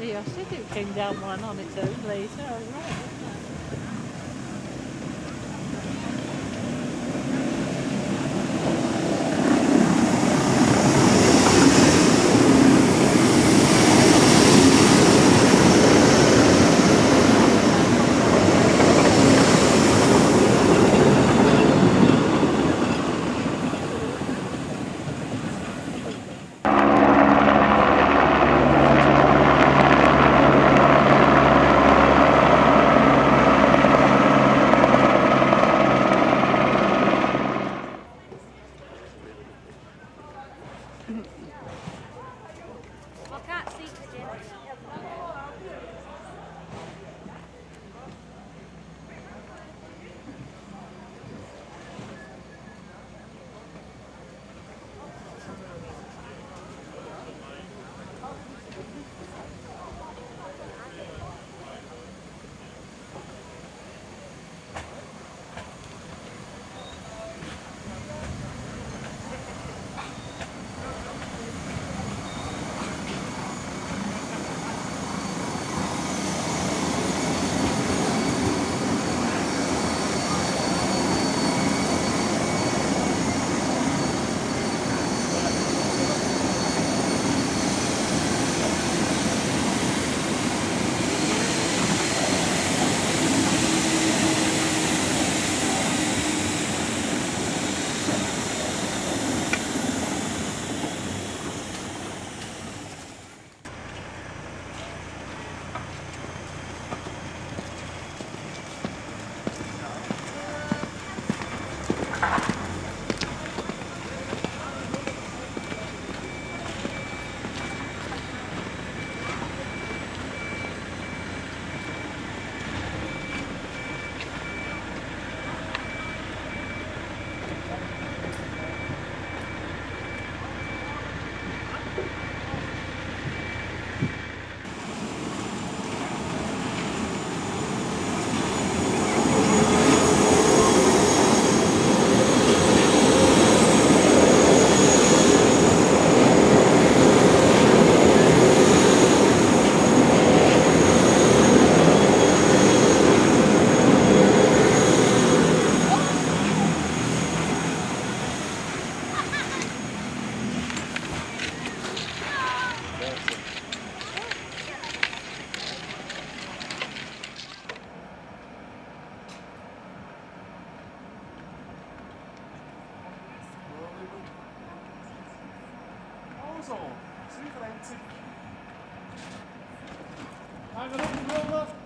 said it came down one on its own later. Oh, right, Mm-hmm. Also, zuverlässig. Einmal unten drüber.